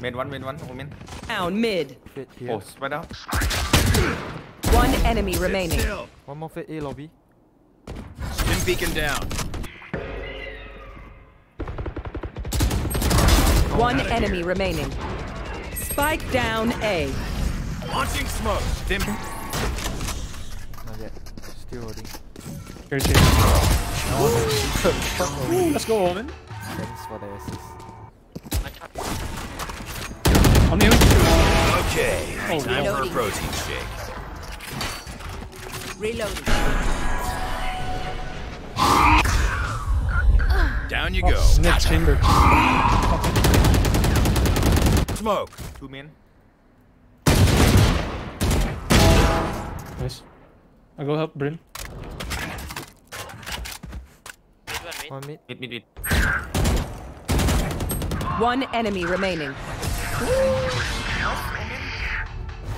Main one, main one, omen. Down mid. Fit here. Oh, spread out. One enemy remaining. Still. One more fit A lobby. Stim beacon down. One enemy remaining. Spike down A. Launching smoke. Stim. Not yet. Still holding. Very safe. Let's go, Omen. Thanks for the assist. Okay. Oh, Time for a protein shake. Reloading. Down you oh, go. Net chamber. Smoke. Two men. Nice. I'll go help Bryn. One mid. Mid, mid, mid. One enemy remaining.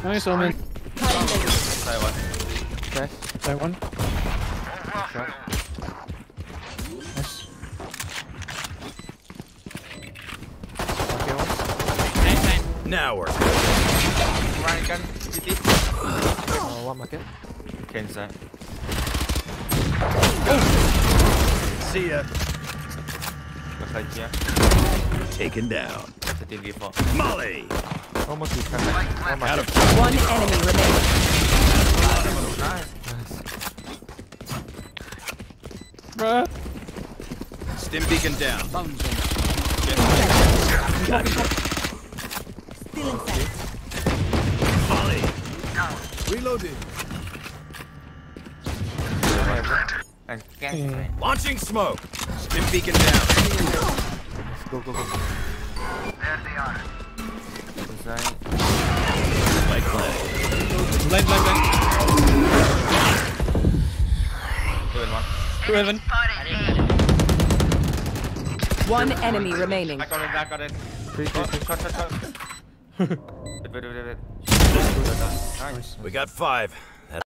Nice, Omen. Side one. Flash. Side one. Shot. Nice. Okay, one. Now we're Run, gun. City. Uh, one market. Okay, inside. see ya. Got side here. Taken down. City default. Molly. Almost we come back. One Out of One enemy remaining. Nice. Bruh. stim beacon down. Molly. Reloaded. And gas. Mm. Launching smoke. Stim beacon down. Let's go, go, go. Inside. Light planted. Blind, blind, blind. Two and one. Two heaven. One enemy remaining. Back on it, back on it. Three, three, three. Shot, shot, shot. Wait, wait, wait, wait. Nice. We got five.